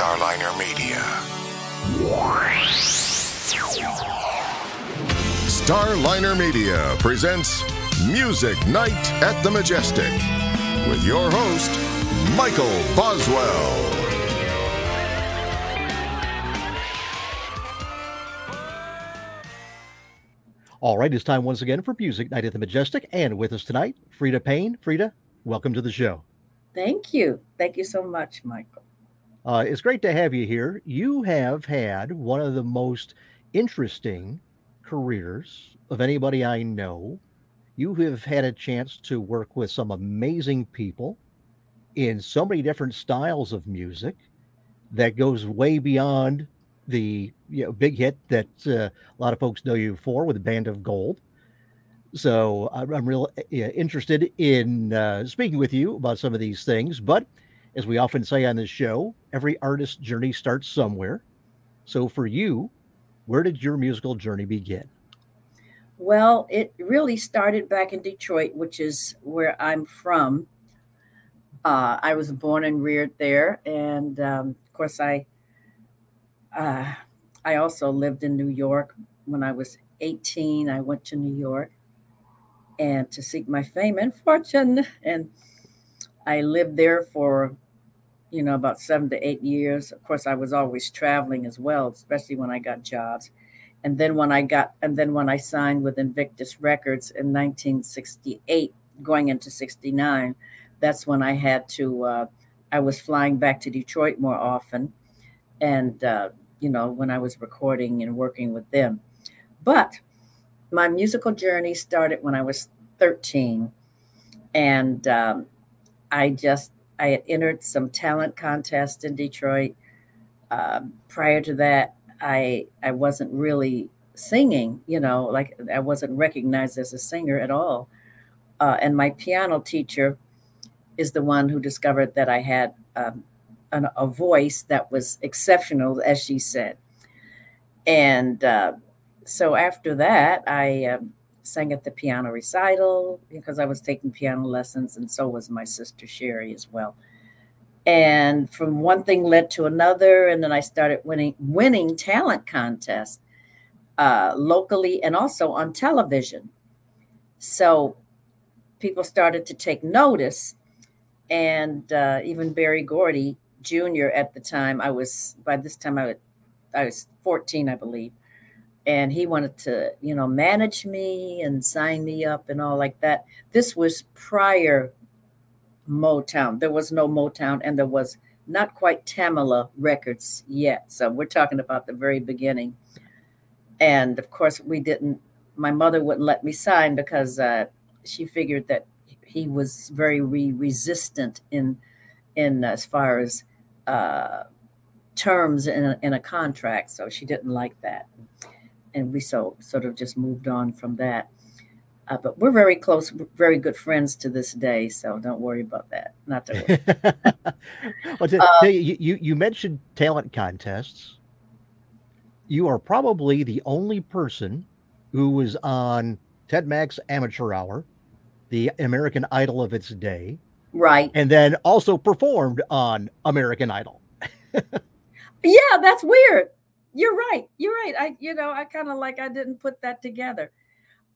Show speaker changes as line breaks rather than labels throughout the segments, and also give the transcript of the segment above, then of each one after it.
Starliner Media. Starliner Media presents Music Night at the Majestic with your host, Michael Boswell.
All right, it's time once again for Music Night at the Majestic. And with us tonight, Freda Payne. Freda, welcome to the show.
Thank you. Thank you so much, Michael.
Uh, it's great to have you here. You have had one of the most interesting careers of anybody I know. You have had a chance to work with some amazing people in so many different styles of music that goes way beyond the you know, big hit that uh, a lot of folks know you for with Band of Gold. So I'm, I'm real uh, interested in uh, speaking with you about some of these things. But as we often say on this show, every artist's journey starts somewhere. So for you, where did your musical journey begin?
Well, it really started back in Detroit, which is where I'm from. Uh, I was born and reared there, and um, of course, I uh, I also lived in New York when I was 18. I went to New York and to seek my fame and fortune, and I lived there for you know about seven to eight years. Of course, I was always traveling as well, especially when I got jobs. And then when I got, and then when I signed with Invictus Records in 1968, going into 69, that's when I had to. Uh, I was flying back to Detroit more often, and uh, you know, when I was recording and working with them. But my musical journey started when I was 13. And um, I just, I had entered some talent contest in Detroit. Uh, prior to that, I, I wasn't really singing, you know, like I wasn't recognized as a singer at all. Uh, and my piano teacher is the one who discovered that I had um, an, a voice that was exceptional, as she said. And uh, so after that, I uh, sang at the piano recital because I was taking piano lessons, and so was my sister Sherry as well. And from one thing led to another, and then I started winning winning talent contests uh, locally and also on television. So people started to take notice, and uh, even Berry Gordy Jr. at the time. I was by this time I, was, I was 14, I believe, and he wanted to, you know, manage me and sign me up and all like that. This was prior Motown. There was no Motown, and there was not quite Tamla Records yet. So we're talking about the very beginning. And of course, we didn't. My mother wouldn't let me sign because uh, she figured that he was very re- resistant in in as far as uh, terms in a, in a contract, so she didn't like that, and we so sort of just moved on from that. Uh, but we're very close, very good friends to this day, so don't worry about that. Not
to well, to, uh, you, you you mentioned talent contests. You are probably the only person who was on Ted Mack's Amateur Hour, the American Idol of its day,
Right.
And then also performed on American Idol.
yeah, that's weird. You're right. You're right. I, you know, I kind of like I didn't put that together.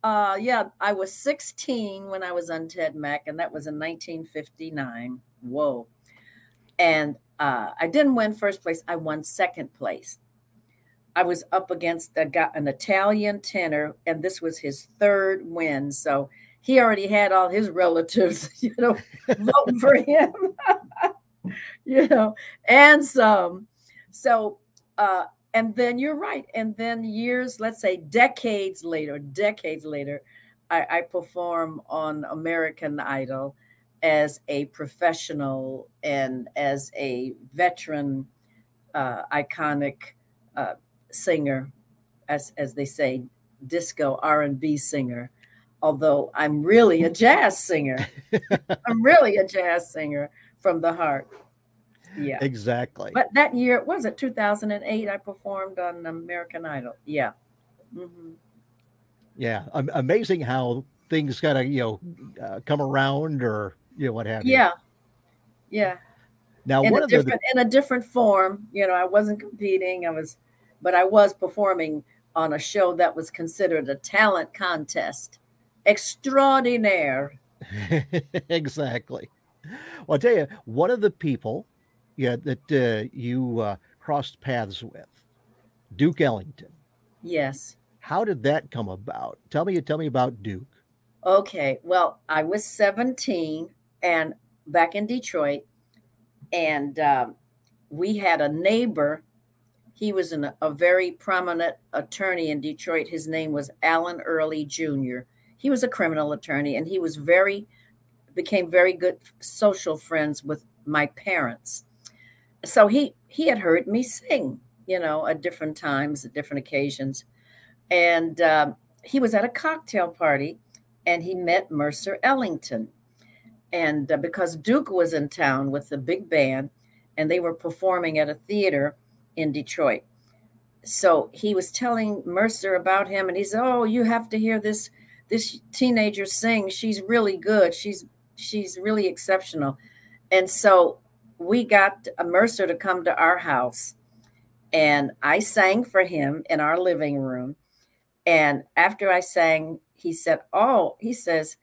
Uh, yeah, I was 16 when I was on Ted Mack, and that was in 1959. Whoa. And uh, I didn't win first place. I won second place. I was up against a guy, an Italian tenor, and this was his third win. So he already had all his relatives, you know, voting for him, you know, and some. So, uh, and then you're right. And then years, let's say decades later, decades later, I, I perform on American Idol as a professional and as a veteran, uh, iconic uh, singer, as as they say, disco R and B singer although I'm really a jazz singer. I'm really a jazz singer from the heart. Yeah.
Exactly.
But that year, was it 2008? I performed on American Idol. Yeah.
Mm-hmm. Yeah. amazing how things kind of, you know, uh, come around or, you know, what have
you. Yeah. Yeah.
Now,
in
one
a
of the
in a different form. You know, I wasn't competing. I was, but I was performing on a show that was considered a talent contest extraordinaire.
exactly. Well, I'll tell you, one of the people, yeah, that uh, you uh, crossed paths with, Duke Ellington.
Yes.
How did that come about? Tell me, tell me about Duke.
Okay. Well, I was 17 and back in Detroit, and um, we had a neighbor. He was an, a very prominent attorney in Detroit. His name was Alan Early Jr. He was a criminal attorney, and he was very became very good social friends with my parents. So he he had heard me sing, you know, at different times, at different occasions, and um, he was at a cocktail party, and he met Mercer Ellington, and uh, because Duke was in town with the big band, and they were performing at a theater in Detroit. So he was telling Mercer about him, and he said, "Oh, you have to hear this this teenager sing. She's really good. She's she's really exceptional." And so we got a Mercer to come to our house, and I sang for him in our living room. And after I sang, he said, "Oh," he says,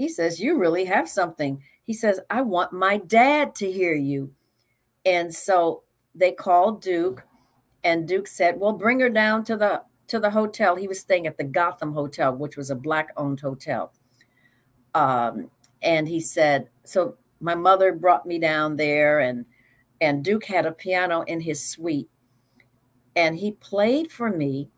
he says, You really have something. He says, I want my dad to hear you. And so they called Duke, and Duke said, Well, bring her down to the to the hotel. He was staying at the Gotham Hotel, which was a black owned hotel. Um, and he said, So my mother brought me down there, and and Duke had a piano in his suite. And he played for me.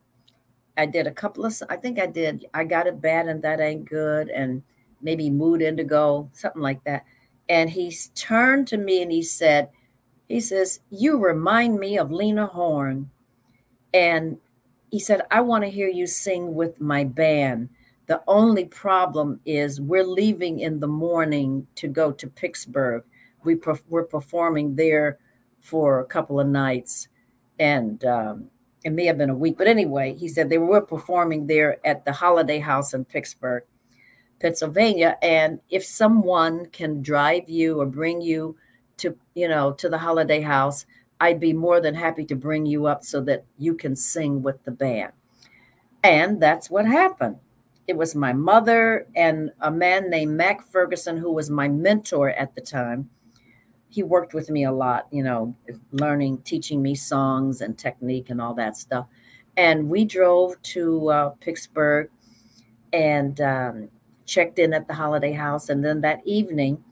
I did a couple of, I think I did, I got it bad and that ain't good. And maybe Mood Indigo, something like that. And he turned to me and he said, he says, You remind me of Lena Horne. And he said, I want to hear you sing with my band. The only problem is we're leaving in the morning to go to Pittsburgh. We we're performing there for a couple of nights. And um, it may have been a week. But anyway, he said they were performing there at the Holiday House in Pittsburgh. Pennsylvania. And if someone can drive you or bring you to, you know, to the holiday house, I'd be more than happy to bring you up so that you can sing with the band. And that's what happened. It was my mother and a man named Mac Ferguson, who was my mentor at the time. He worked with me a lot, you know, learning, teaching me songs and technique and all that stuff. And we drove to uh, Pittsburgh and um, checked in at the holiday house. And then that evening,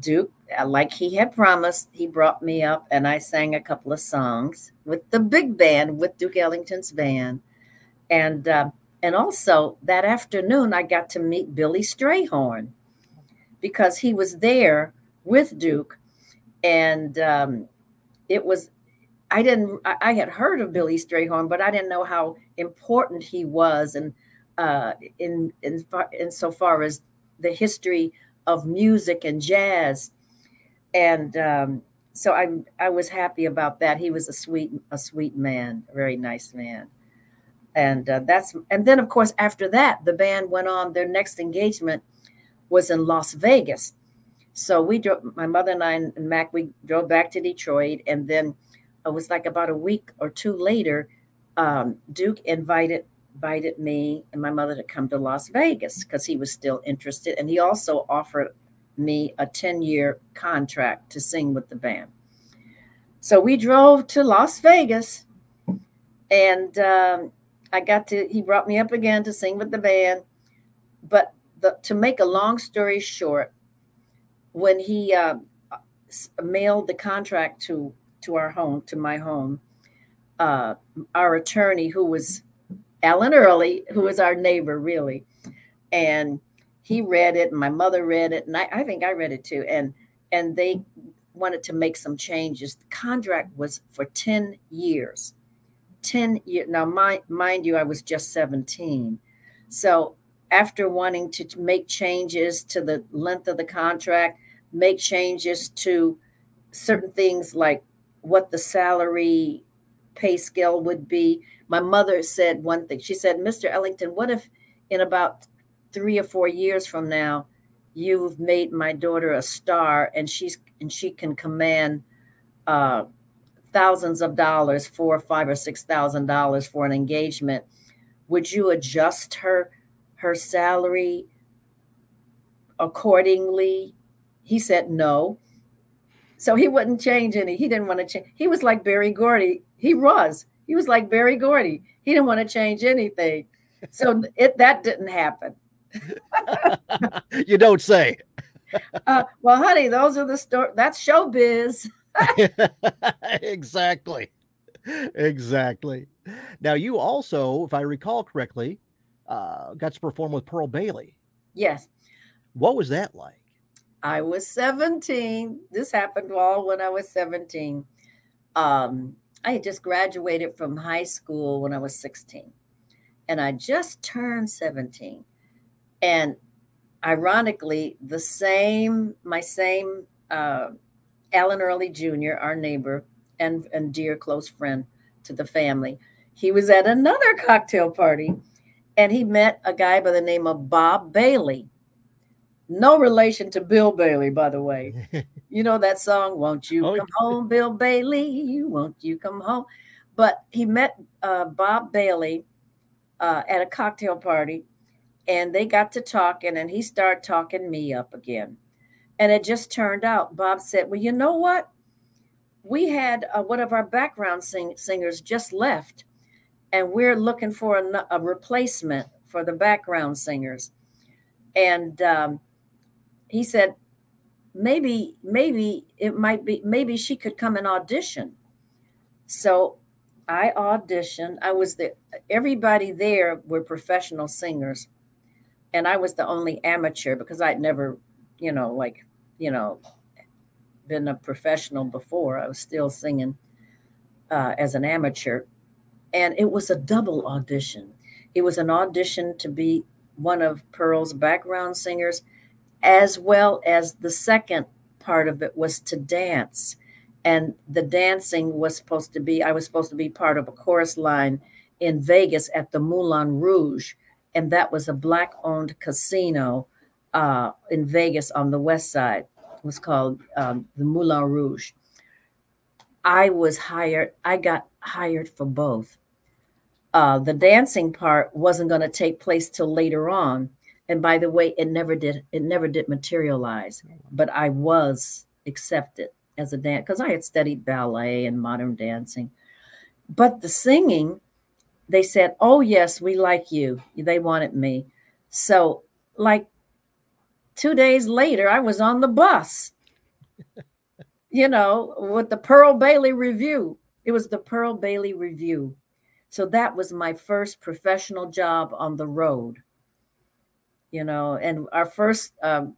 Duke, uh, like he had promised, he brought me up and I sang a couple of songs with the big band, with Duke Ellington's band. And uh, and also that afternoon, I got to meet Billy Strayhorn because he was there with Duke. And um, it was, I didn't, I had heard of Billy Strayhorn, but I didn't know how important he was. And uh, in in in so far as the history of music and jazz, and um, so I I was happy about that. He was a sweet a sweet man, a very nice man, and uh, that's and then of course after that the band went on. Their next engagement was in Las Vegas, so we drove. My mother and I and Mac we drove back to Detroit, and then it was like about a week or two later. Um, Duke invited invited me and my mother to come to Las Vegas because he was still interested. And he also offered me a 10 year contract to sing with the band. So we drove to Las Vegas and um, I got to, he brought me up again to sing with the band. But the, to make a long story short, when he uh, mailed the contract to, to our home, to my home, uh, our attorney, who was Alan Early, who was our neighbor, really. And he read it, and my mother read it, and I, I think I read it too. And and they wanted to make some changes. The contract was for 10 years. 10 years. Now, mind, mind you, I was just 17. So after wanting to make changes to the length of the contract, make changes to certain things like what the salary pay scale would be, my mother said one thing. She said, Mr. Ellington, what if in about three or four years from now, you've made my daughter a star and she's and she can command uh, thousands of dollars four five or six thousand dollars for an engagement. Would you adjust her her salary accordingly? He said no. So he wouldn't change any. He didn't want to change he was like Berry gordy. He was. He was like Berry gordy. He didn't want to change anything. So it that didn't happen.
You don't say.
Uh, well, honey, those are the story. That's showbiz.
exactly. Exactly. Now, you also, if I recall correctly, uh, got to perform with Pearl Bailey.
Yes.
What was that like?
I was 17. This happened all when I was 17. Um, I had just graduated from high school when I was 16, and I just turned 17. And ironically, the same, my same uh, Alan Early Jr., our neighbor and, and dear close friend to the family, he was at another cocktail party and he met a guy by the name of Bob Bailey. No relation to Bill Bailey, by the way. you know that song, Won't You oh, Come Home, Bill Bailey? Won't You Come Home? But he met uh, Bob Bailey uh, at a cocktail party and they got to talking and he started talking me up again and it just turned out bob said well you know what? We had uh, one of our background sing- singers just left and we're looking for a, a replacement for the background singers. And um, he said maybe maybe it might be maybe she could come and audition. So i auditioned. I was the everybody there were professional singers and I was the only amateur because I'd never, you know, like, you know, been a professional before. I was still singing uh, as an amateur. And it was a double audition. It was an audition to be one of Pearl's background singers, as well as the second part of it was to dance. And the dancing was supposed to be, I was supposed to be part of a chorus line in Vegas at the Moulin Rouge and that was a black owned casino uh, in Vegas on the west side. Was called um, the Moulin Rouge. I was hired, I got hired for both. Uh, the dancing part wasn't going to take place till later on. And by the way, it never did, it never did materialize, but I was accepted as a dance because I had studied ballet and modern dancing. But the singing, they said, Oh, yes, we like you. They wanted me. So, like two days later, I was on the bus, you know, with the Pearl Bailey Revue. It was the Pearl Bailey Revue. So that was my first professional job on the road, you know, and our first, um,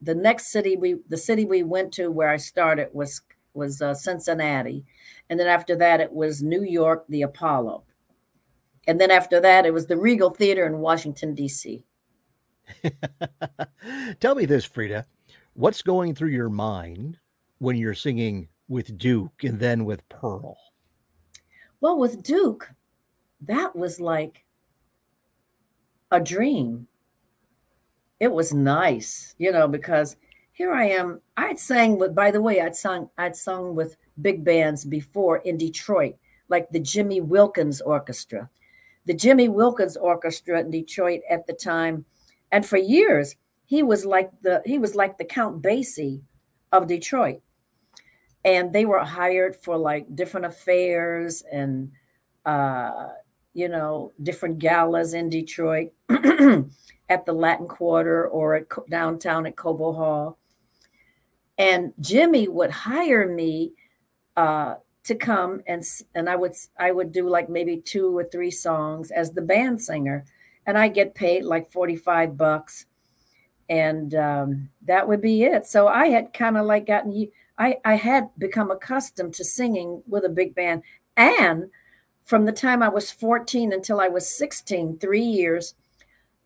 the next city we, the city we went to where I started was, was uh, Cincinnati. And then after that, it was New York, the Apollo. And then after that, it was the Regal Theater in Washington, D.C.
Tell me this, Freda. What's going through your mind when you're singing with Duke and then with Pearl?
Well, with Duke, that was like a dream. It was nice, you know, because here I am. I'd sang with, by the way, I'd sung, I'd sung with big bands before in Detroit, like the Jimmy Wilkins Orchestra the Jimmy Wilkins Orchestra in Detroit at the time, and for years he was like the he was like the Count Basie of Detroit, and they were hired for like different affairs and uh, you know different galas in Detroit at the Latin Quarter or at downtown at Cobo Hall, and Jimmy would hire me. Uh, to come and and I would I would do like maybe two or three songs as the band singer, and I get paid like forty five bucks, and um, that would be it. So I had kind of like gotten I I had become accustomed to singing with a big band, and from the time I was fourteen until I was sixteen, three years.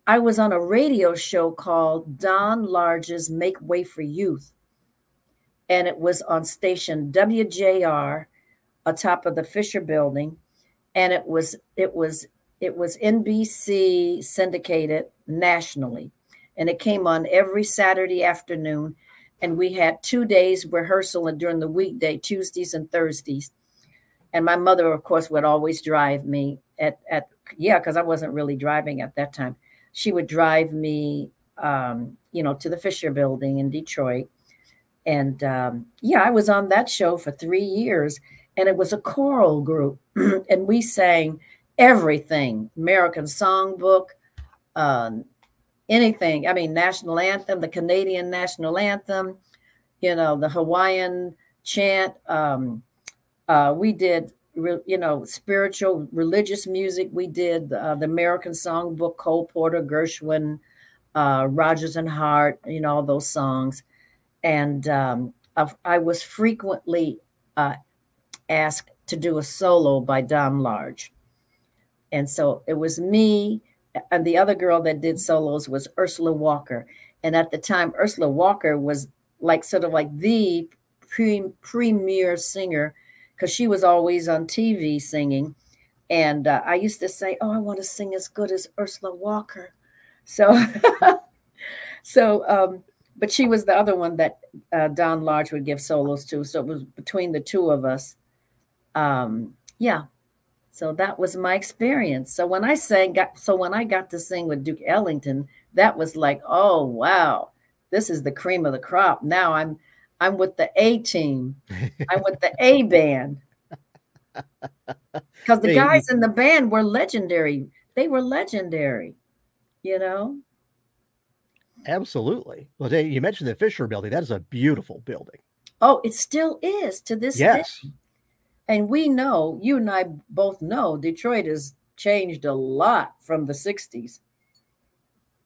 I was on a radio show called Don Large's Make Way for Youth. And it was on station WJR atop of the Fisher building and it was it was it was NBC syndicated nationally and it came on every Saturday afternoon. And we had two days rehearsal and during the weekday, Tuesdays and Thursdays. And my mother, of course, would always drive me at, at yeah, because I wasn't really driving at that time. She would drive me, um, you know, to the Fisher Building in Detroit. And um, yeah, I was on that show for three years, and it was a choral group, and we sang everything American Songbook, um, anything. I mean, national anthem, the Canadian national anthem, you know, the Hawaiian chant. Um, uh, we did, you know, spiritual, religious music. We did uh, the American Songbook, Cole Porter, Gershwin, uh, Rodgers and Hart, you know, all those songs. And um, I was frequently uh, asked to do a solo by Don Large. And so it was me, and the other girl that did solos was Ursula Walker. And at the time, Ursula Walker was like sort of like the pre- premier singer because she was always on TV singing. And uh, I used to say, "Oh, I want to sing as good as Ursula Walker." So, so, um, but she was the other one that uh, Don Large would give solos to. So it was between the two of us. Um, yeah, so that was my experience. So when I sang, got so when I got to sing with Duke Ellington, that was like, oh wow, this is the cream of the crop. Now I'm I'm with the A team. I'm with the A band. Because the guys in the band were legendary. They were legendary, you know.
Absolutely. Well, you mentioned the Fisher Building. That is a beautiful building.
Oh, it still is to this yes. day. And we know, you and I both know, Detroit has changed a lot from the 60s.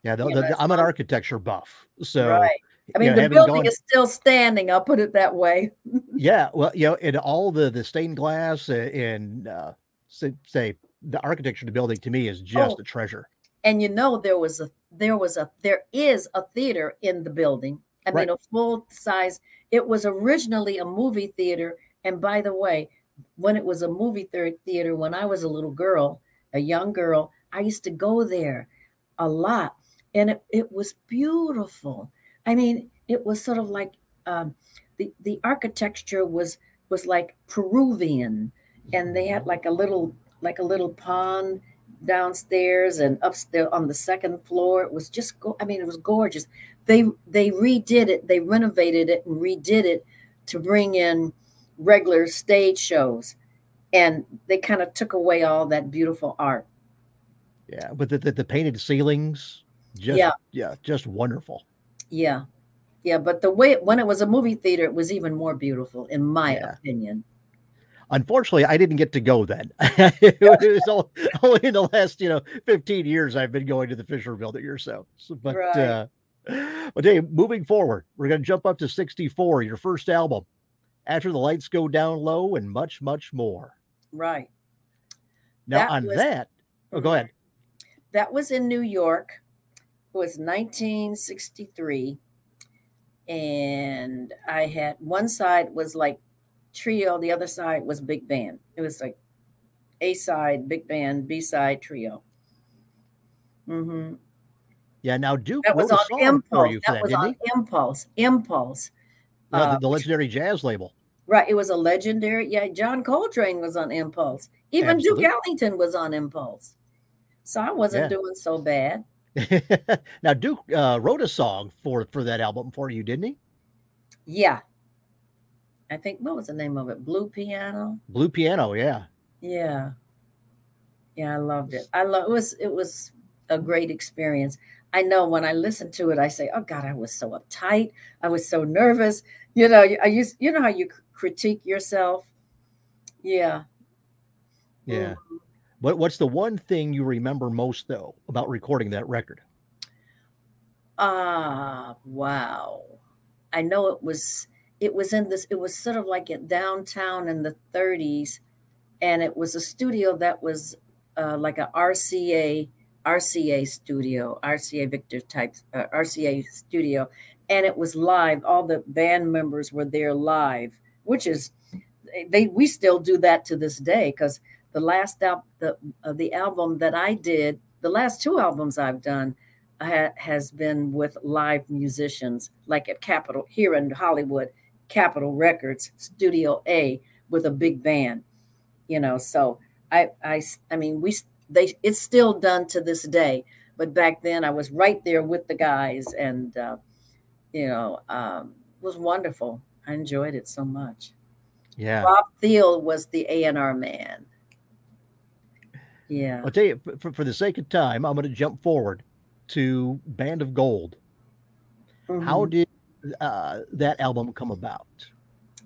Yeah, the, the, I'm an architecture buff. So,
right. I mean, you know, the building gone... is still standing. I'll put it that way.
yeah. Well, you know, and all the, the stained glass and, uh, say, say, the architecture of the building to me is just oh, a treasure.
And you know, there was a, there was a, there is a theater in the building. I right. mean, a full size. It was originally a movie theater. And by the way, when it was a movie theater when I was a little girl, a young girl, I used to go there a lot. And it, it was beautiful. I mean, it was sort of like um, the, the architecture was was like Peruvian. And they had like a little like a little pond downstairs and upstairs on the second floor. It was just go I mean, it was gorgeous. They they redid it, they renovated it and redid it to bring in regular stage shows and they kind of took away all that beautiful art.
Yeah but the, the, the, painted ceilings just yeah. yeah just wonderful.
Yeah yeah but the way when it was a movie theater it was even more beautiful in my yeah. opinion.
Unfortunately i didn't get to go then. It was only in the last you know 15 years i've been going to the fisher building or so, so but right. uh but hey moving forward we're going to jump up to 64 your first album after the lights go down low, and much, much more.
Right.
Now, that on was, that, oh, go ahead.
That was in New York. It was 1963. And I had one side was like trio, the other side was big band. It was like A side, big band, B side, trio. Mm-hmm.
Yeah, now Duke
that was on Impulse. that, that was on Impulse. Impulse.
The, the, uh, legendary jazz label.
Right. It was a legendary. Yeah. John Coltrane was on Impulse. Even Absolutely. Duke Ellington was on Impulse. So I wasn't yeah. doing so bad.
now Duke uh, wrote a song for for that album for you, didn't he?
Yeah. I think what was the name of it? Blue Piano.
Blue Piano. Yeah.
Yeah. Yeah, I loved it. I love it was it was a great experience. I know when I listen to it, I say, "Oh God, I was so uptight. I was so nervous." You know, I use you know how you critique yourself. Yeah.
Yeah. Mm-hmm. What What's the one thing you remember most though about recording that record?
Ah, uh, wow. I know it was it was in this it was sort of like at downtown in the 30s and it was a studio that was uh, like a RCA RCA studio, RCA Victor type, uh, RCA studio, and it was live. All the band members were there live, which is they we still do that to this day because the last al- the uh, the album that I did, the last two albums I've done, ha- has been with live musicians, like at Capitol here in Hollywood, Capitol Records, Studio A, with a big band. You know, so I, I, I mean, we they it's still done to this day. But back then, I was right there with the guys, and uh, you know, um, it was wonderful. I enjoyed it so much.
Yeah,
Bob Thiele was the A and R man. Yeah,
I'll tell you for, for the sake of time, I'm going to jump forward to Band of Gold.
Mhm.
How did uh, that album come about?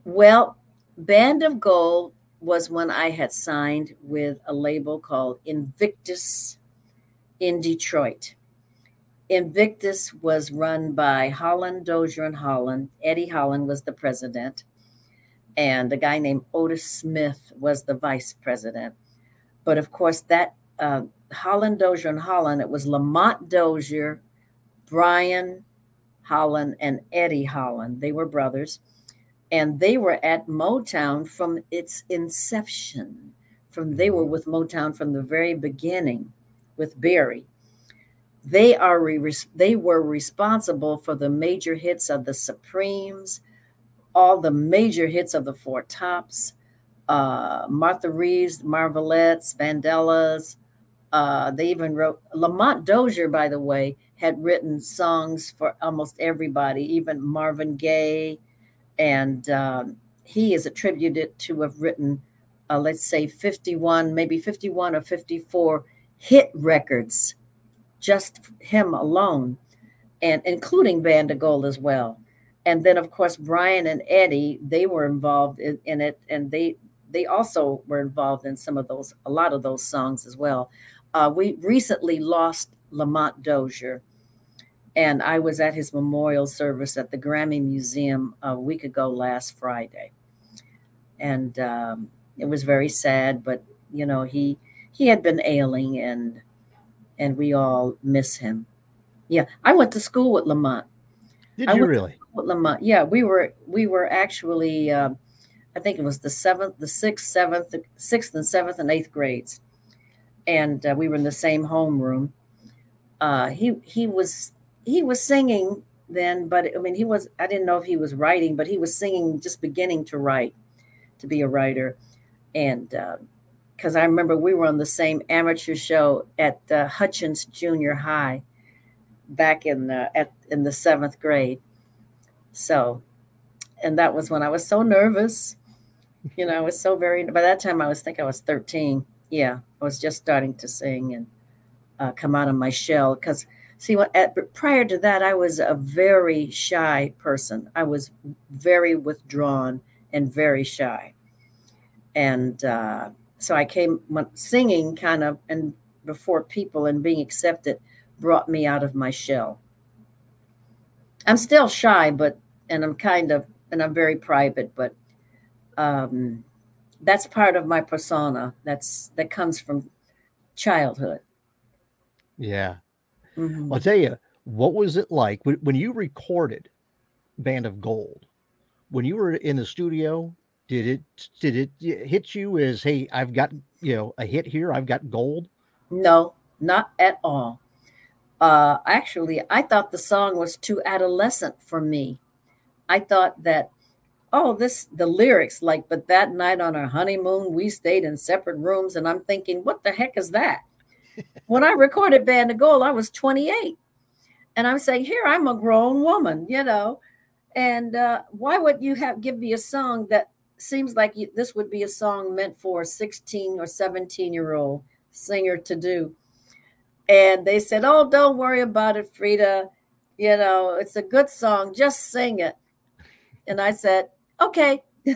Well, Band of Gold was when I had signed with a label called Invictus in Detroit. Invictus was run by Holland, Dozier, and Holland. Eddie Holland was the president, and a guy named Otis Smith was the vice president. But of course, that uh, Holland, Dozier, and Holland, it was Lamont Dozier, Brian Holland, and Eddie Holland. They were brothers and they were at Motown from its inception. From they were with Motown from the very beginning, with Berry. They are re- they were responsible for the major hits of the Supremes, all the major hits of the Four Tops, uh, Martha Reeves, Marvelettes, Vandellas. Uh, they even wrote Lamont Dozier, by the way, had written songs for almost everybody, even Marvin Gaye and um, he is attributed to have written, uh, let's say, 51, maybe 51 or 54 hit records, just him alone, and including Band of Gold as well. And then, of course, Brian and Eddie, they were involved in, in it, and they they also were involved in some of those, a lot of those songs as well. Uh, we recently lost Lamont Dozier, and I was at his memorial service at the Grammy Museum a week ago last Friday, and um, it was very sad. But you know, he he had been ailing, and and we all miss him. Yeah, I went to school with Lamont.
Did
I
you really?
With Lamont, yeah, we were we were actually, uh, I think it was the seventh, the sixth, seventh, sixth, and seventh and eighth grades, and uh, we were in the same homeroom. Uh, he he was he was singing then, but I mean he was I didn't know if he was writing, but he was singing, just beginning to write, to be a writer, and because I remember we were on the same amateur show at uh, Hutchins Junior High back in the, at in the seventh grade. So, and that was when I was so nervous. You know, I was so very. By that time, I was think I was thirteen. Yeah, I was just starting to sing and uh, come out of my shell. Because see, what at, prior to that, I was a very shy person. I was very withdrawn and very shy, and uh, so I came singing kind of and before people and being accepted brought me out of my shell. I'm still shy, but and I'm kind of and I'm very private, but um, that's part of my persona. That's that comes from childhood.
Yeah.
Mhm.
I'll tell you, what was it like when, when you recorded Band of Gold? When you were in the studio, did it did it hit you as hey, I've got you know a hit here, I've got gold?
No, not at all. Uh, actually, I thought the song was too adolescent for me. I thought that, oh, this the lyrics like, but that night on our honeymoon, we stayed in separate rooms, and I'm thinking, what the heck is that? when I recorded Band of Gold, I was 28, and I'm saying, here I'm a grown woman, you know, and uh, why would you have give me a song that seems like you, this would be a song meant for a 16 or 17 year old singer to do? And they said, Oh, don't worry about it, Freda. You know, it's a good song. Just sing it. And I said, Okay.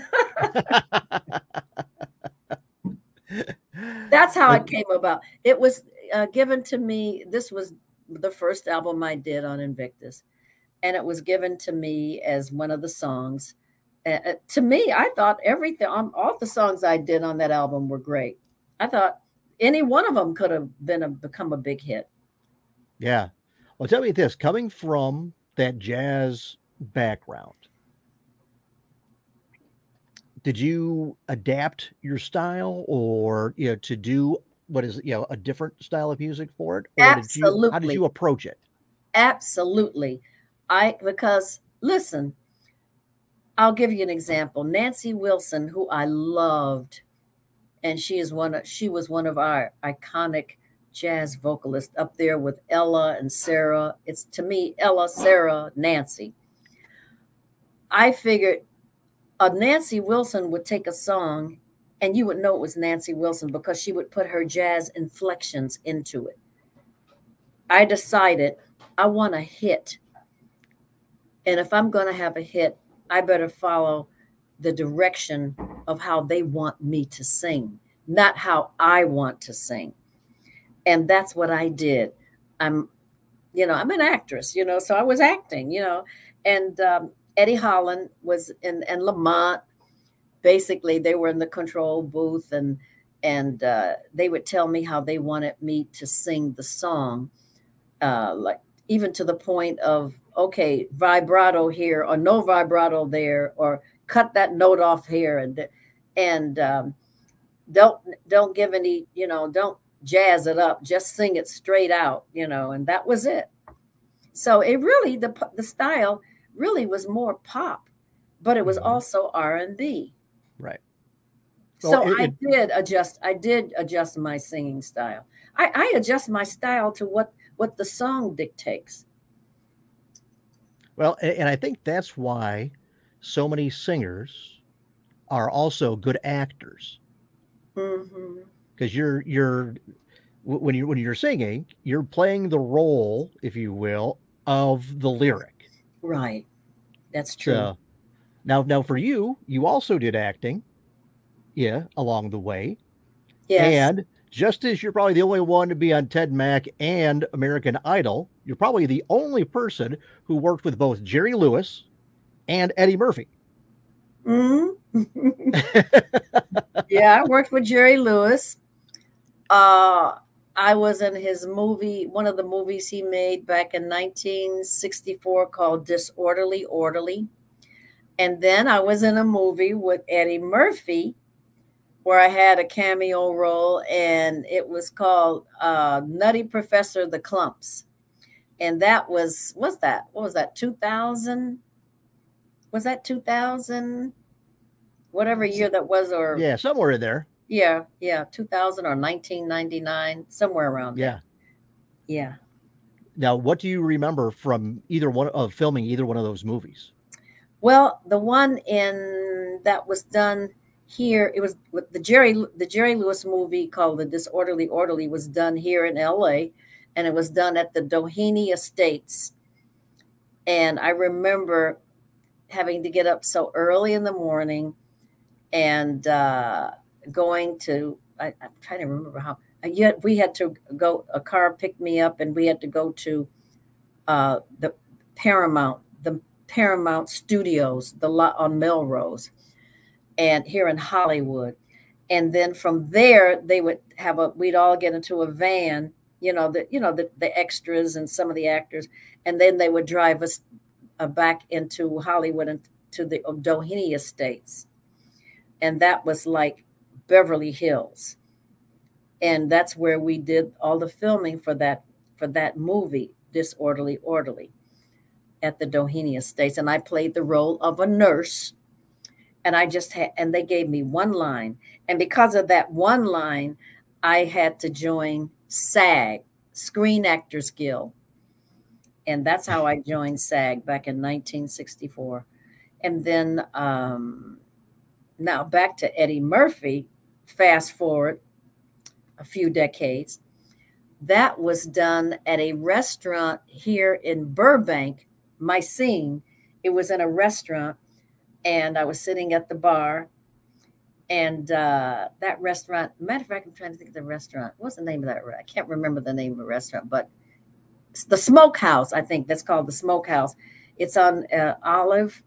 That's how it came about. It was uh, given to me. This was the first album I did on Invictus. And it was given to me as one of the songs. Uh, uh, to me, I thought everything, um, all the songs I did on that album were great. I thought any one of them could have been a, become a big hit.
Yeah. Well, tell me this coming from that jazz background, did you adapt your style or, you know, to do what is, you know, a different style of music for it? Or did you, how did you approach it?
absolutely. I because listen, I'll give you an example. Nancy Wilson, who I loved, and she is one of she was one of our iconic jazz vocalists up there with Ella and Sarah. It's to me Ella, Sarah, Nancy. I figured a Nancy Wilson would take a song and you would know it was Nancy Wilson because she would put her jazz inflections into it. I decided I want a hit. And if I'm going to have a hit, I better follow the direction of how they want me to sing, not how I want to sing. And that's what I did. I'm, you know, I'm an actress, you know, so I was acting, you know, and um, Eddie Holland was in, and Lamont, basically they were in the control booth and, and uh, they would tell me how they wanted me to sing the song, uh, like even to the point of okay, vibrato here or no vibrato there, or cut that note off here, and and um, don't don't give any, you know, don't jazz it up, just sing it straight out, you know, and that was it. So it really the the style really was more pop, but it was mm-hmm. also R and B.
Right.
Well, so it, I did adjust. I did adjust my singing style. I, I adjust my style to what what the song dictates.
Well, and I think that's why so many singers are also good actors. Because mm-hmm. you're you're when you when you're singing, you're playing the role, if you will, of the lyric.
Right. That's true. So,
now, now for you, you also did acting, yeah, along the way.
Yes.
And just as you're probably the only one to be on Ted Mack and American Idol, you're probably the only person who worked with both Jerry Lewis and Eddie Murphy.
Mm-hmm. yeah, I worked with Jerry Lewis. Uh, I was in his movie, one of the movies he made back in 1964 called Disorderly Orderly. And then I was in a movie with Eddie Murphy where I had a cameo role, and it was called uh, Nutty Professor the Klumps. and that was what's that? What was that? Two thousand? Was that two thousand? Whatever year that was, or
yeah, somewhere in there.
Yeah, yeah, two thousand or nineteen ninety nine, somewhere around.
Yeah, there.
yeah.
Now, what do you remember from either one of filming either one of those movies?
Well, the one in that was done here it was the jerry the jerry lewis movie called the disorderly orderly was done here in la and it was done at the doheny estates. And i remember having to get up so early in the morning and uh, going to I, am trying to remember how yet we had to go a car picked me up and we had to go to uh, the paramount the paramount studios the lot on melrose and here in Hollywood. And then from there, they would have a, we'd all get into a van, you know, the, you know, the, the extras and some of the actors. And then they would drive us uh, back into Hollywood and to the Doheny Estates. And that was like Beverly Hills. And that's where we did all the filming for that, for that movie, Disorderly Orderly at the Doheny Estates. And I played the role of a nurse and I just had, and they gave me one line. And because of that one line, I had to join SAG, Screen Actors Guild. And that's how I joined SAG back in 1964. And then um, now back to Eddie Murphy, fast forward a few decades. That was done at a restaurant here in Burbank, my scene. It was in a restaurant and I was sitting at the bar, and uh, that restaurant. Matter of fact, I'm trying to think of the restaurant. What's the name of that? I can't remember the name of the restaurant, but the Smokehouse. I think that's called the Smokehouse. It's on uh, Olive.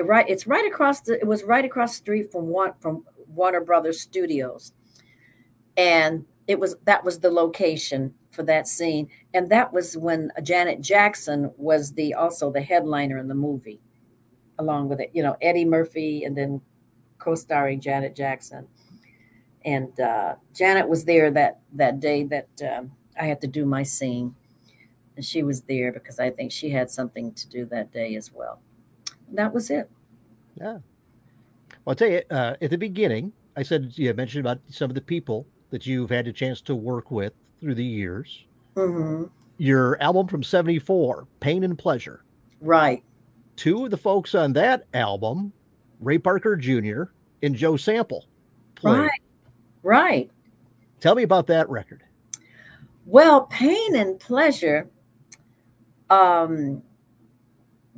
Right, it's right across the. It was right across the street from one from Warner Brothers Studios, and it was that was the location for that scene, and that was when Janet Jackson was the also the headliner in the movie along with it. You know, Eddie Murphy and then co-starring Janet Jackson. And uh, Janet was there that that day that um, I had to do my scene. and she was there because I think she had something to do that day as well. And that was it.
Yeah. Well, I'll tell you, uh, at the beginning, I said you mentioned about some of the people that you've had a chance to work with through the years.
Mm-hmm.
Your album from 74, Pain and Pleasure.
Right.
Two of the folks on that album, Ray Parker Jr. and Joe Sample. Played.
Right. Right.
Tell me about that record.
Well, Payne and Pleasure, um,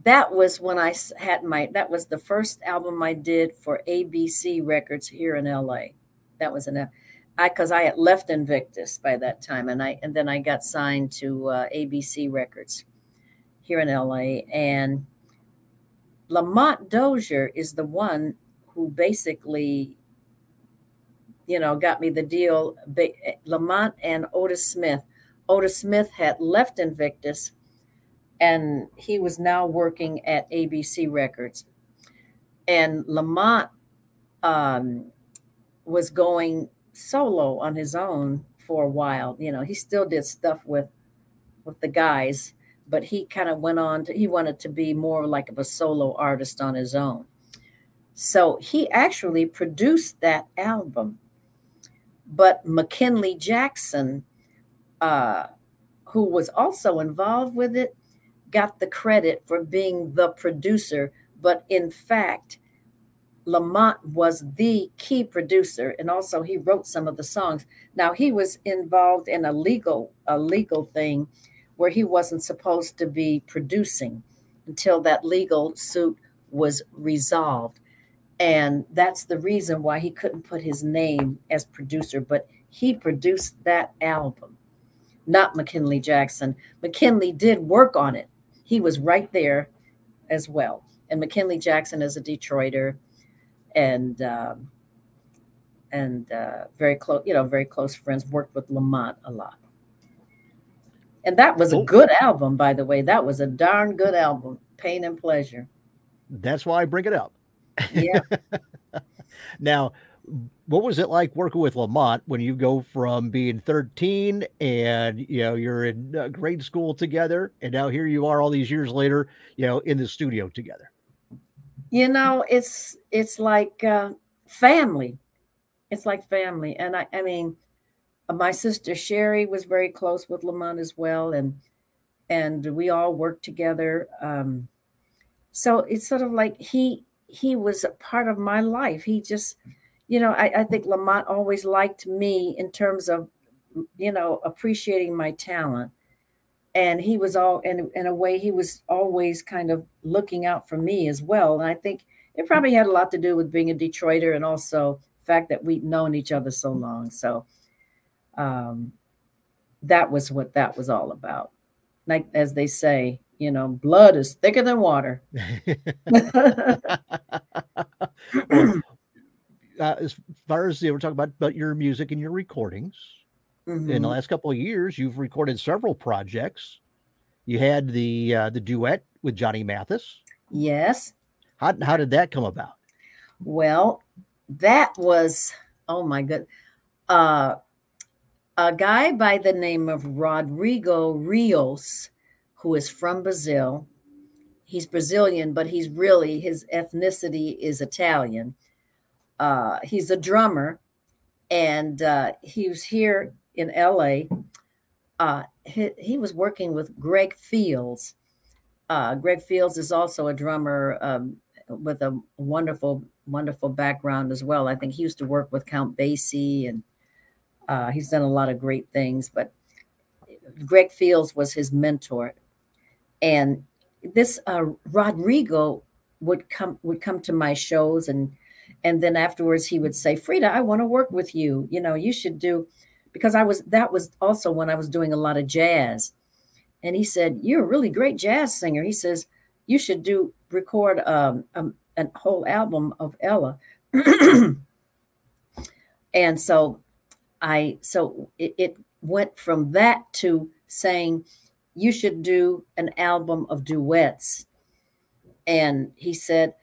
that was when I had my, that was the first album I did for ABC Records here in LA. That was an, I, cause I had left Invictus by that time and I, and then I got signed to uh, ABC Records here in LA. And Lamont Dozier is the one who basically you know, got me the deal. Lamont and Otis Smith. Otis Smith had left Invictus and he was now working at ABC Records. And Lamont um, was going solo on his own for a while. You know, he still did stuff with with the guys, but he kind of went on to he wanted to be more like of a solo artist on his own. So he actually produced that album but McKinley Jackson, uh, who was also involved with it, got the credit for being the producer. But in fact, Lamont was the key producer, and also he wrote some of the songs. Now he was involved in a legal a legal thing where he wasn't supposed to be producing until that legal suit was resolved. And that's the reason why he couldn't put his name as producer, but he produced that album, not McKinley Jackson. McKinley did work on it, he was right there as well. And McKinley Jackson is a Detroiter and um, and uh, very close, you know, very close friends. Worked with Lamont a lot, and that was a good album, by the way. That was a darn good album, Payne and Pleasure.
That's why I bring it up.
Yeah.
now, what was it like working with Lamont when you go from being 13 and you know you're in uh, grade school together and now here you are all these years later, you know, in the studio together?
You know, it's it's like uh, family. It's like family, and I I mean, my sister Sherry was very close with Lamont as well, and and we all worked together. Um, so it's sort of like he he was a part of my life. He just, you know, I, I think Lamont always liked me in terms of, you know, appreciating my talent. And he was all, in, in a way, he was always kind of looking out for me as well. And I think it probably had a lot to do with being a Detroiter and also the fact that we'd known each other so long. So um, that was what that was all about. Like, as they say, you know, blood is thicker than water.
well, uh, as far as you know, we're talking about, about your music and your recordings, mm-hmm. in the mm-hmm. last couple of years, you've recorded several projects. You had the uh, the duet with Johnny Mathis.
Yes.
How how did that come about?
Well, that was oh my good. Uh, a guy by the name of Rodrigo Rios who is from Brazil. He's Brazilian, but he's really, his ethnicity is Italian. Uh, he's a drummer, and uh, he was here in LA. Uh, he, he, was working with Greg Fields. Uh, Greg Fields is also a drummer um, with a wonderful, wonderful background as well. I think he used to work with Count Basie, and uh, he's done a lot of great things. But Greg Fields was his mentor. And this uh, Rodrigo would come would come to my shows and and then afterwards he would say Freda I want to work with you. You know you should do because I was that was also when I was doing a lot of jazz. And he said you're a really great jazz singer. He says you should do record um, um a whole album of Ella. And so I so it, it went from that to saying you should do an album of duets. And he said,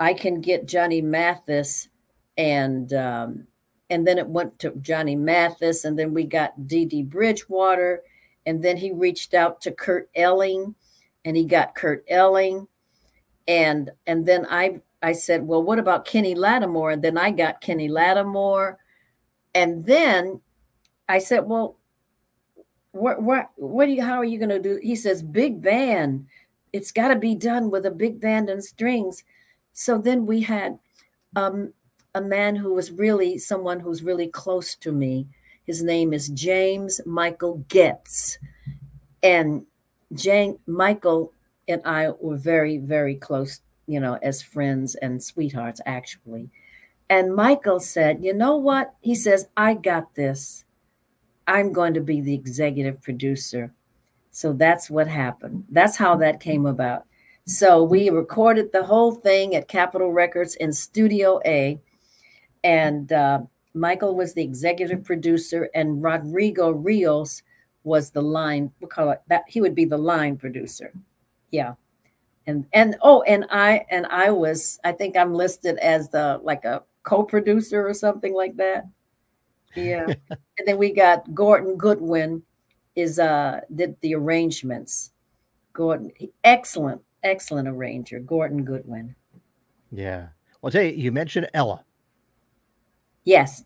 I can get Johnny Mathis and um, and then it went to Johnny Mathis, and then we got Dee Dee Bridgewater, And then he reached out to Kurt Elling and he got Kurt Elling. And and then I I said, well, what about Kenny Lattimore? And then I got Kenny Lattimore. And then I said, well, what what what do you how are you gonna do? He says, big band. It's got to be done with a big band and strings. So then we had um, a man who was really someone who's really close to me. His name is James Michael Getz. And Jane, Michael and I were very, very close, you know, as friends and sweethearts, actually. And Michael said, You know what? He says, I got this. I'm going to be the executive producer. So that's what happened. That's how that came about. So we recorded the whole thing at Capitol Records in Studio A. And uh, Michael was the executive producer, and Rodrigo Rios was the line. We call it that. He would be the line producer. Yeah, and and oh, and I and I was. I think I'm listed as the like a co-producer or something like that. Yeah, and then we got Gordon Goodwin is uh did the arrangements. Gordon, excellent, excellent arranger, Gordon Goodwin.
Yeah. Well, I'll tell you, you mentioned Ella.
Yes.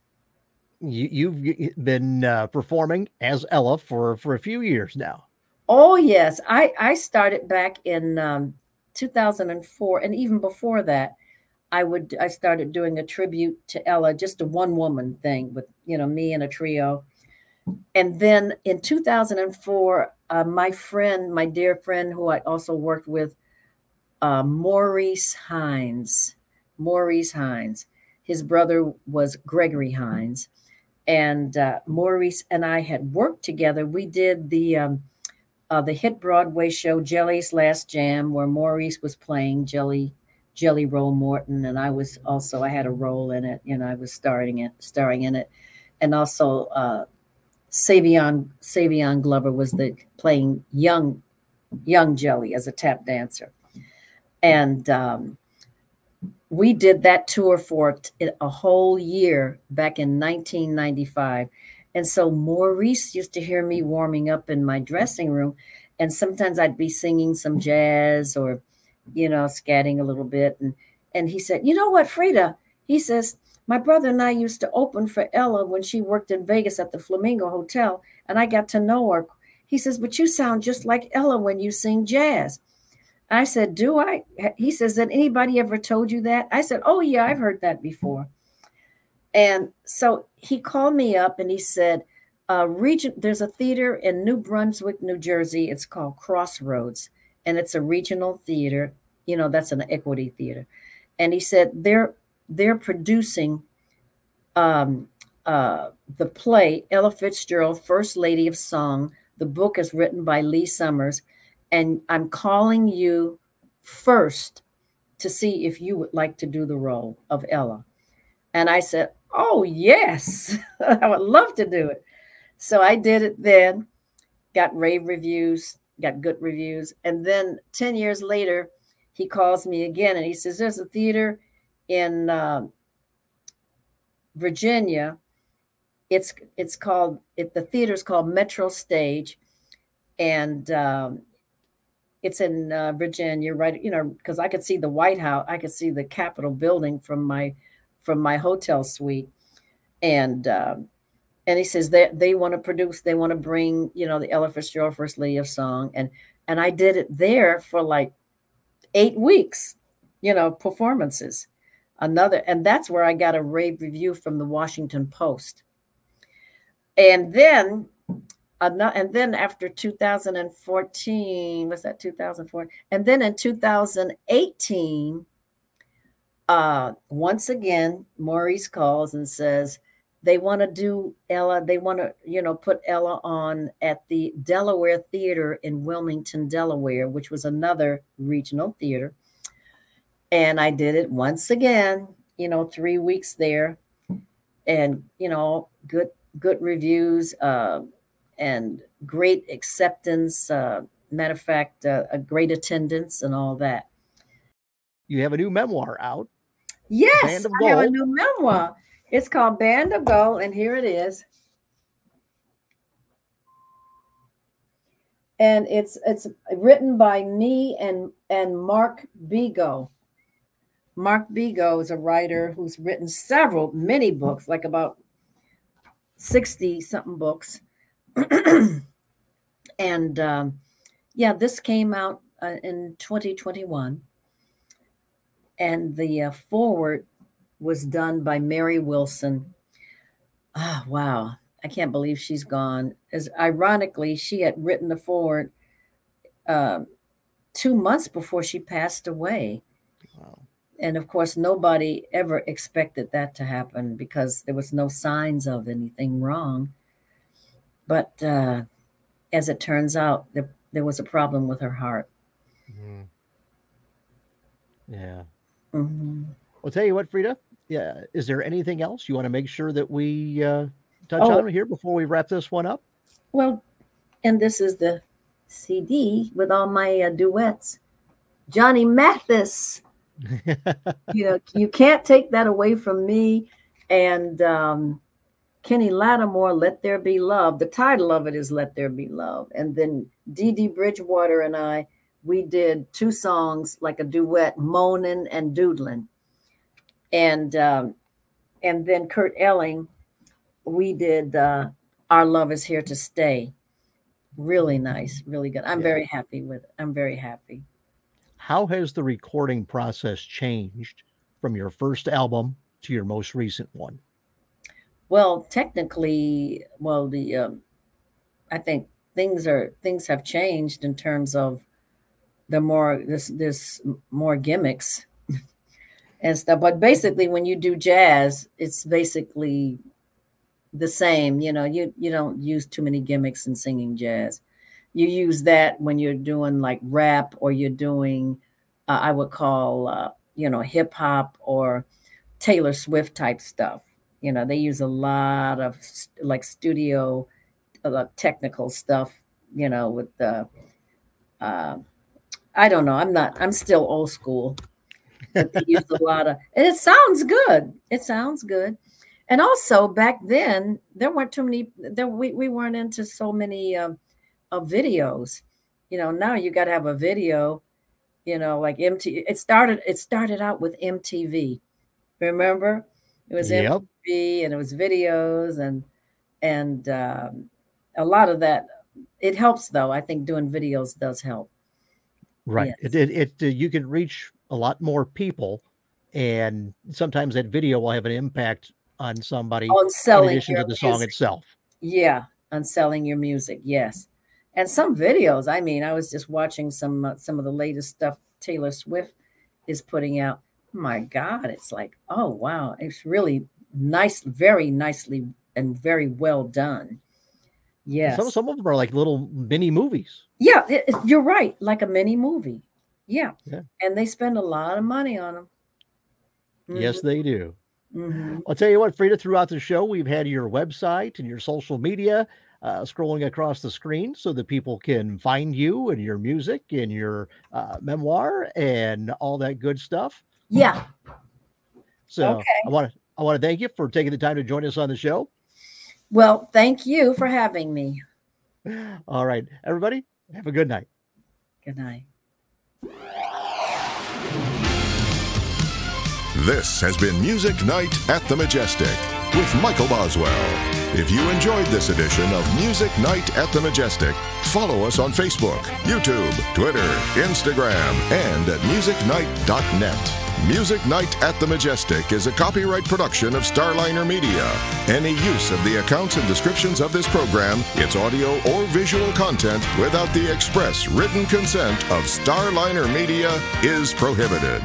You, you've been uh, performing as Ella for, for a few years now.
Oh, yes. I, I started back in um, 2004. And even before that, I would I started doing a tribute to Ella, just a one woman thing with you know me and a trio. And then in 2004, uh, my friend, my dear friend, who I also worked with, uh, Maurice Hines, Maurice Hines, his brother was Gregory Hines, and uh, Maurice and I had worked together. We did the um, uh, the hit Broadway show Jelly's Last Jam, where Maurice was playing Jelly Jelly Roll Morton, and I was also I had a role in it. You know, I was starring it, starring in it, and also uh, Savion Savion Glover was the playing young young Jelly as a tap dancer, and um, we did that tour for a whole year back in 1995. And so Maurice used to hear me warming up in my dressing room. And sometimes I'd be singing some jazz or, you know, scatting a little bit. And, and he said, You know what, Freda? He says, My brother and I used to open for Ella when she worked in Vegas at the Flamingo Hotel. And I got to know her. He says, But you sound just like Ella when you sing jazz. I said, Do I? He says, Did anybody ever told you that? I said, Oh, yeah, I've heard that before. And so he called me up and he said, uh, region, there's a theater in New Brunswick, New Jersey. It's called Crossroads, and it's a regional theater. You know, that's an equity theater. And he said they're they're producing um, uh, the play Ella Fitzgerald, First Lady of Song. The book is written by Lee Summers and I'm calling you first to see if you would like to do the role of Ella. And I said, Oh, yes, I would love to do it. So I did it then, got rave reviews, got good reviews. And then 10 years later, he calls me again and he says, There's a theater in uh, Virginia. It's it's called it, the theater's called Metro Stage, and um, it's in uh, Virginia, right? You know, because I could see the White House, I could see the Capitol building from my from my hotel suite, and um, and he says they they want to produce, they want to bring, you know, the Ella Fitzgerald First Lady of Song, and and I did it there for like eight weeks, you know, performances. Another, and that's where I got a rave review from the Washington Post. And then and then after 2014 was that 2004 and then in 2018 uh once again maurice calls and says they want to do ella they want to you know put ella on at the delaware theater in wilmington delaware which was another regional theater and i did it once again you know three weeks there and you know good good reviews uh and great acceptance. Uh, matter of fact, uh, a great attendance and all that.
You have a new memoir out.
Yes, I have a new memoir. It's called Band of Gold, and here it is. and it's it's written by me and and Mark Bego. Mark Bego is a writer who's written several, many books, like about 60 something books. and um, yeah, this came out uh, in 2021. And the uh, foreword was done by Mary Wilson. Oh, wow. I can't believe she's gone. As ironically, she had written the foreword uh, two months before she passed away. Wow. And of course, nobody ever expected that to happen because there was no signs of anything wrong. But uh, as it turns out, there, there was a problem with her heart.
Mm-hmm. Yeah. Mm-hmm. Well, tell you what, Freda. Yeah. Is there anything else you want to make sure that we uh, touch oh, on here before we wrap this one up?
Well, and this is the CD with all my uh, duets. Johnny Mathis. you know, you can't take that away from me. And um, Kenny Lattimore, Let There Be Love. The title of it is Let There Be Love. And then Dee Dee Bridgewater and I, we did two songs like a duet, Moaning and Doodling. And um, and then Kurt Elling, we did uh, Our Love is Here to Stay. Really nice, really good. I'm yeah. very happy with it. I'm very happy.
How has the recording process changed from your first album to your most recent one?
Well, technically, well, the um, I think things are things have changed in terms of the more this this more gimmicks and stuff. But basically, when you do jazz, it's basically the same. You know, you you don't use too many gimmicks in singing jazz. You use that when you're doing like rap or you're doing, uh, I would call, uh, you know, hip hop or Taylor Swift type stuff. You know, they use a lot of like studio uh, technical stuff. You know, with the, uh, I don't know. I'm not. I'm still old school. Use a lot of, and it sounds good. It sounds good. And also back then, there weren't too many. There we we weren't into so many um, of videos. You know, now you got to have a video. You know, like MTV. It started. It started out with MTV. Remember, it was yep. MTV and it was videos and and um, a lot of that. It helps though. I think doing videos does help.
Right. Yes. It, it, it uh, you can reach a lot more people, and sometimes that video will have an impact on somebody
on selling
in addition to the music. song itself.
Yeah, on selling your music. Yes, and some videos. I mean, I was just watching some uh, some of the latest stuff Taylor Swift is putting out. my God, it's like, oh wow, it's really nice, very nicely and very well done. Yeah,
some some of them are like little mini movies.
Yeah, it, you're right, like a mini movie. Yeah. yeah, and they spend a lot of money on them.
Mm-hmm. Yes, they do. Mm-hmm. I'll tell you what, Freda, throughout the show, we've had your website and your social media uh, scrolling across the screen so that people can find you and your music and your uh, memoir and all that good stuff.
Yeah.
So okay. I want to I want to thank you for taking the time to join us on the show.
Well, thank you for having me.
All right, everybody, have a good night.
Good night.
This has been Music Night at the Majestic with Michael Boswell. If you enjoyed this edition of Music Night at the Majestic, follow us on Facebook, YouTube, Twitter, Instagram, and at musicnight.net. Music Night at the Majestic is a copyright production of Starliner Media. Any use of the accounts and descriptions of this program, its audio or visual content, without the express written consent of Starliner Media is prohibited.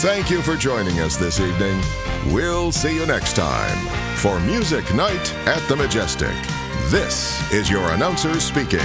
Thank you for joining us this evening. We'll see you next time for Music Night at the Majestic. This is your announcer speaking.